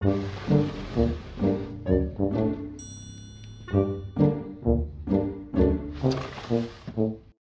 Thank you.